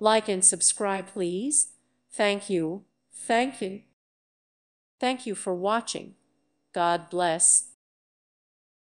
Like and subscribe, please. Thank you. Thank you. Thank you for watching. God bless.